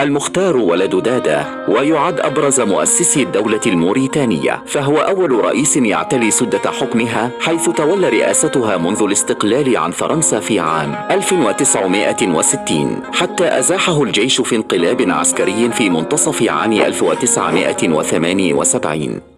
المختار ولد دادا ويعد أبرز مؤسسي الدولة الموريتانية فهو أول رئيس يعتلي سدة حكمها حيث تولى رئاستها منذ الاستقلال عن فرنسا في عام 1960 حتى أزاحه الجيش في انقلاب عسكري في منتصف عام 1978